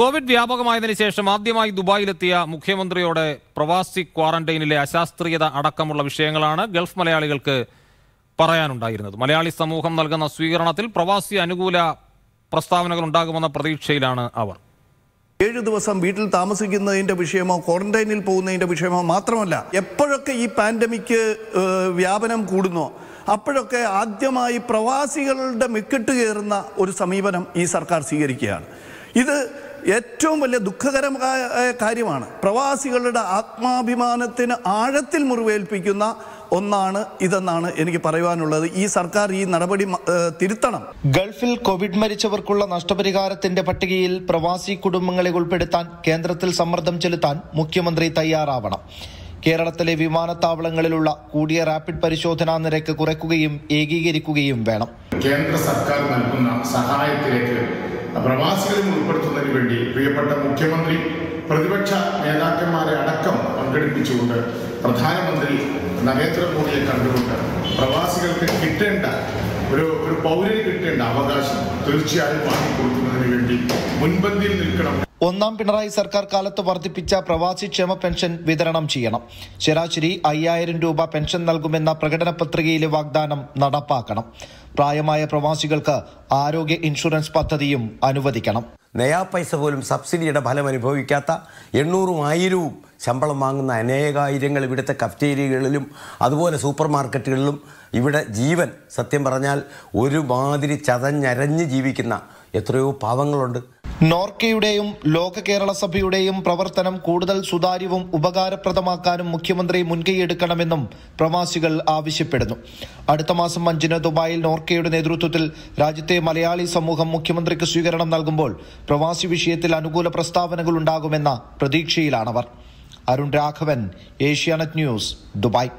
Covid വ്യാപകമായതിനു ശേഷം ആദ്യമായി ദുബായിലെത്തിയ മുഖ്യമന്ത്രിയോട് പ്രവാസി ക്വാറന്റൈനിലെ അശാസ്ത്രീയത അടക്കമുള്ള വിഷയങ്ങളാണ് ഗൾഫ് മലയാളികൾക്ക് പറയാനുണ്ടായിരുന്നത്. മലയാളി സമൂഹം നൽകുന്ന സ്വീകരണത്തിൽ പ്രവാസി അനുകൂല പ്രസ്താവനകൾ ഉണ്ടാകുമെന്ന പ്രതീക്ഷയിലാണ് അവർ. ഏഴ് ദിവസം വീട്ടിൽ താമസിക്കുന്നതിന്റെ വിഷയമോ ക്വാറന്റൈനിൽ പോകുന്നതിന്റെ വിഷയമോ മാത്രമല്ല എപ്പോഴൊക്കെ ഈ പാൻഡമിക് വ്യാപനം കൂടുന്നോ അപ്പോഴൊക്കെ ആദ്യമായി പ്രവാസികളുടെ മിക്കിട്ട് കയറുന്ന ഒരു സമീപനം ഈ സർക്കാർ സ്വീകരിക്കുകയാണ്. ഇത് ഏറ്റവും വലിയ ദുഃഖകരമായ കാര്യമാണ്. പ്രവാസികളുടെ ആത്മാഭിമാനത്തിന് ആഴത്തിൽ മുറിവേൽപ്പിക്കുന്ന ഒന്നാണ് ഇതെന്നാണ് എനിക്ക് പറയുവാനുള്ളത്. ഈ സർക്കാർ ഈ നടപടി തിരുത്തണം. ഗൾഫിൽ കോവിഡ് മരിച്ചവർക്കുള്ള നഷ്ടപരിഹാരത്തിന്റെ പട്ടികയിൽ പ്രവാസി കുടുംബങ്ങളെ ഉൾപ്പെടുത്താൻ കേന്ദ്രത്തിൽ സമ്മർദ്ദം ചെലുത്താൻ മുഖ്യമന്ത്രി തയ്യാറാവണം. കേരളത്തിലെ വിമാനത്താവളങ്ങളിലുള്ള കൂടിയ റാപ്പിഡ് പരിശോധനാ നിരക്ക് കുറയ്ക്കുകയും ഏകീകരിക്കുകയും വേണം. കേന്ദ്ര സർക്കാർ നൽകുന്ന സഹായത്തിലേക്ക് പ്രവാസികളെ ഉൾപ്പെടുത്തുന്നതിന് വേണ്ടി പ്രിയപ്പെട്ട മുഖ്യമന്ത്രി പ്രതിപക്ഷ നേതാക്കന്മാരെ അടക്കം പങ്കെടുപ്പിച്ചുകൊണ്ട് പ്രധാനമന്ത്രി നരേന്ദ്രമോദിയെ കണ്ടുകൊണ്ട് പ്രവാസികൾക്ക് കിട്ടേണ്ട ഒരു ഒരു പൗരന് കിട്ടേണ്ട അവകാശം തീർച്ചയായും വാങ്ങിക്കൊടുക്കുന്നതിന് വേണ്ടി മുൻപന്തിയിൽ നിൽക്കണം. ഒന്നാം പിണറായി സർക്കാർ കാലത്ത് വർദ്ധിപ്പിച്ച പ്രവാസി ക്ഷേമ പെൻഷൻ വിതരണം ചെയ്യണം. ശരാശരി അയ്യായിരം രൂപ പെൻഷൻ നൽകുമെന്ന പ്രകടന പത്രികയിലെ വാഗ്ദാനം നടപ്പാക്കണം. പ്രായമായ പ്രവാസികൾക്ക് ആരോഗ്യ ഇൻഷുറൻസ് പദ്ധതിയും അനുവദിക്കണം. നയാ പൈസ പോലും സബ്സിഡിയുടെ ഫലം അനുഭവിക്കാത്ത എണ്ണൂറും ആയിരവും ശമ്പളം വാങ്ങുന്ന അനേകായിരങ്ങൾ ഇവിടുത്തെ കഫ്റ്റേരിയകളിലും അതുപോലെ സൂപ്പർ മാർക്കറ്റുകളിലും ഇവിടെ ജീവൻ സത്യം പറഞ്ഞാൽ ഒരുമാതിരി ചതഞ്ഞരഞ്ഞ് ജീവിക്കുന്ന എത്രയോ പാവങ്ങളുണ്ട്. നോർക്കയുടെയും ലോക കേരള സഭയുടെയും പ്രവർത്തനം കൂടുതൽ സുതാര്യവും ഉപകാരപ്രദമാക്കാനും മുഖ്യമന്ത്രി മുൻകൈയെടുക്കണമെന്നും പ്രവാസികൾ ആവശ്യപ്പെടുന്നു. അടുത്ത മാസം അഞ്ചിന് ദുബായിൽ നോർക്കയുടെ നേതൃത്വത്തിൽ രാജ്യത്തെ മലയാളി സമൂഹം മുഖ്യമന്ത്രിക്ക് സ്വീകരണം നൽകുമ്പോൾ പ്രവാസി വിഷയത്തിൽ അനുകൂല പ്രസ്താവനകൾ ഉണ്ടാകുമെന്ന പ്രതീക്ഷയിലാണവർ. Arun Raghavan Asianet news Dubai.